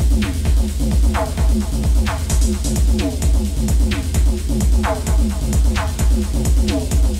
Thank you.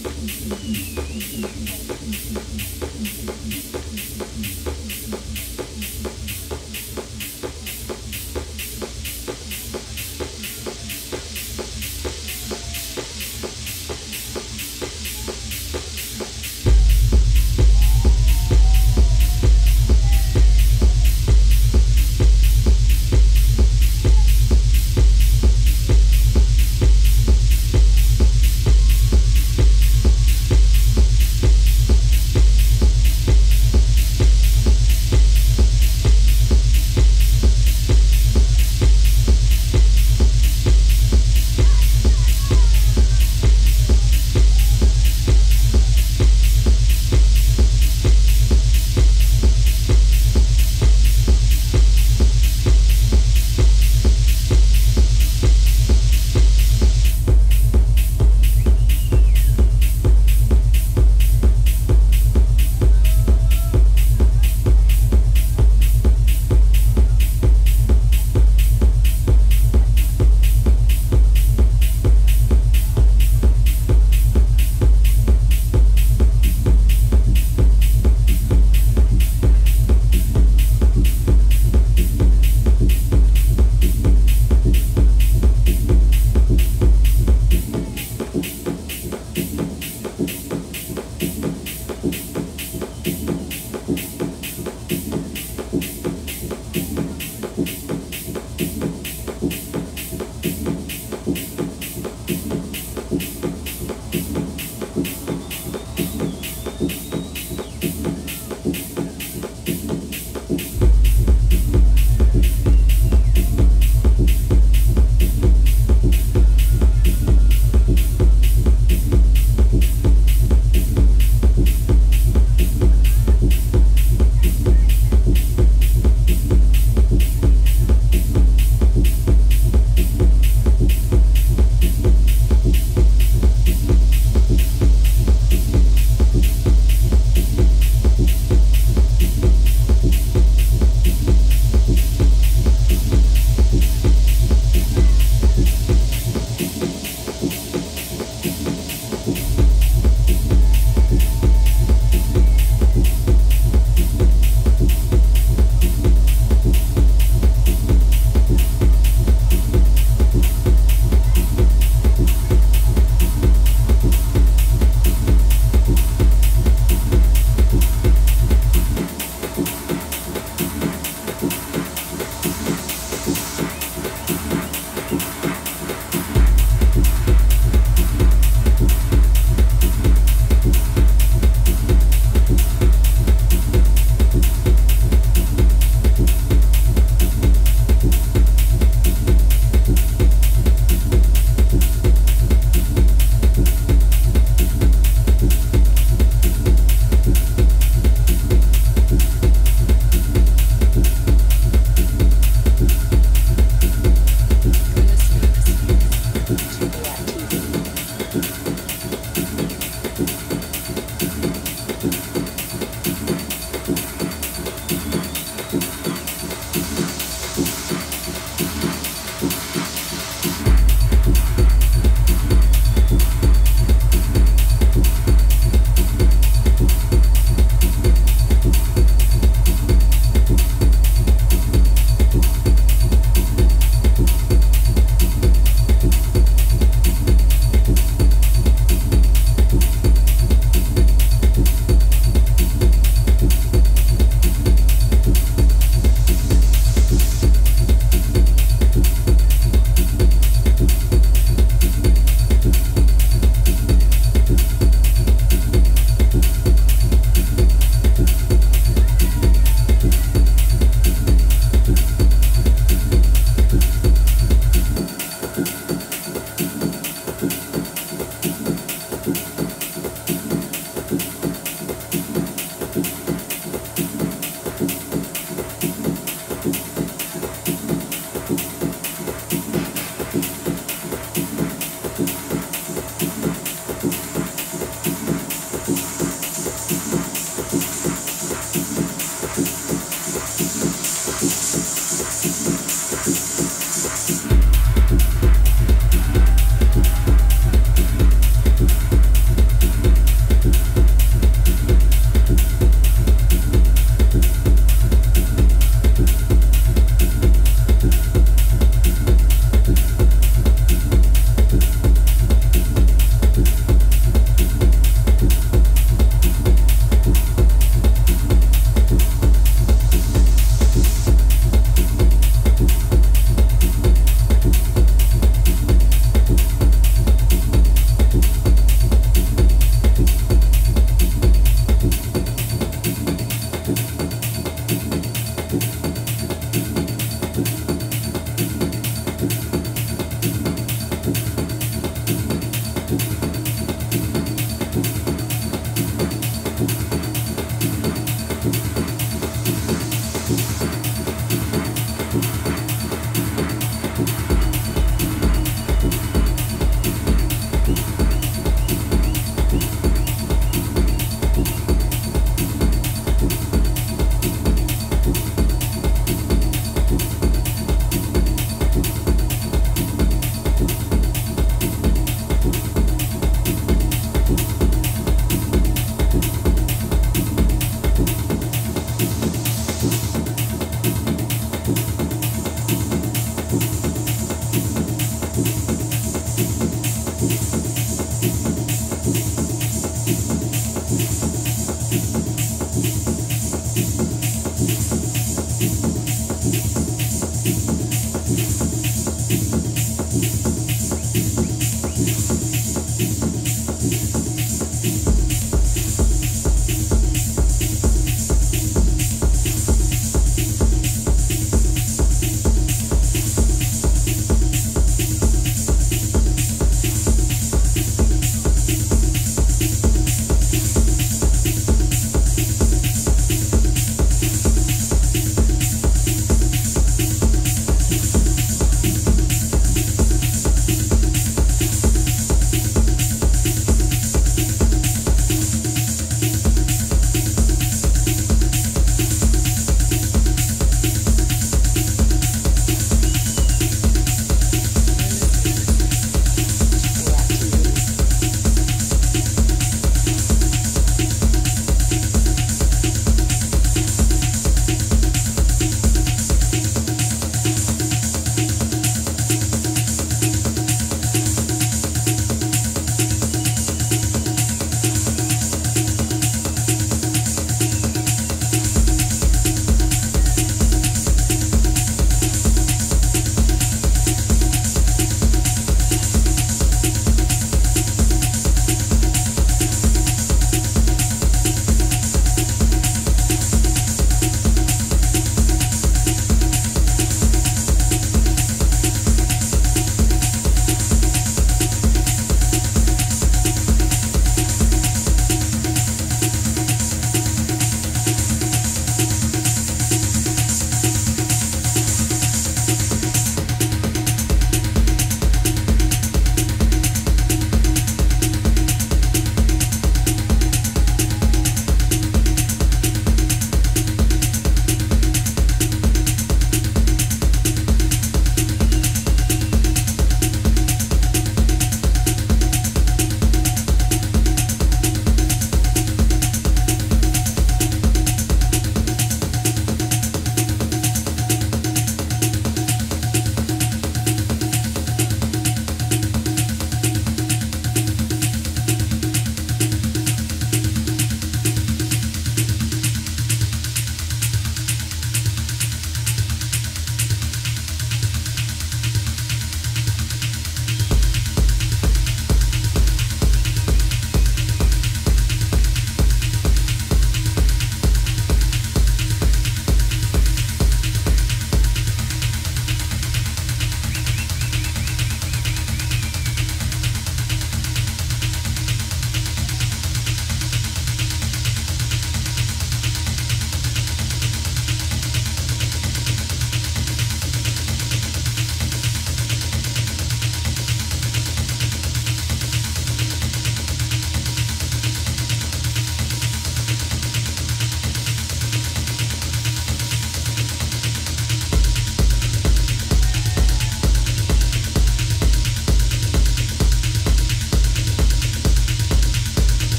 Sous-titrage Thank you.